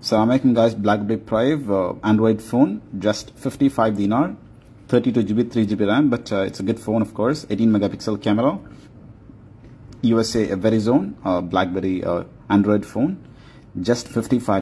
So I'm making guys, BlackBerry Priv uh, Android phone, just 55 dinar, 32 GB, 3 GB RAM, but uh, it's a good phone of course, 18 megapixel camera, USA Verizon uh, BlackBerry uh, Android phone, just 55